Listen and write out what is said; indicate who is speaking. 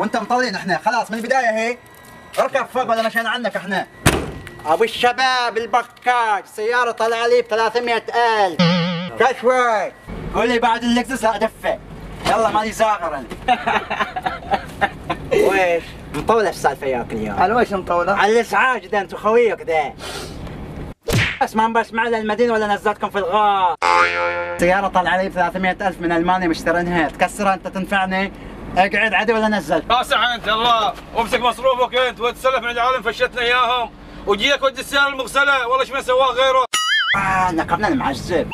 Speaker 1: وانت مطلين إحنا. خلاص من البداية هي. اركب فوق ولا مشينا عنك إحنا. ابو الشباب البكاك سيارة طلع لي ب 300000 كشوي قول لي بعد اللكزس لا دفه يلا ماني زاغر أنا. ويش؟ مطولة السالفة ياك اليوم.
Speaker 2: على وش مطولة؟
Speaker 1: على الإزعاج ده انتو خويك ده. بس ما بسمع للمدينة ولا نزلتكم في الغار. سيارة طلع لي ب 300000 من ألمانيا مشترينها. تكسرها أنت تنفعني. اقعد عادي ولا نزل؟
Speaker 3: قاسح انت الله. وامسك مصروفك انت وتسلف من العالم فشتنا إياهم. وجيك ودي السيارة المغسلة. والله إيش ما سواه غيره.
Speaker 1: آه نقبنا المعذب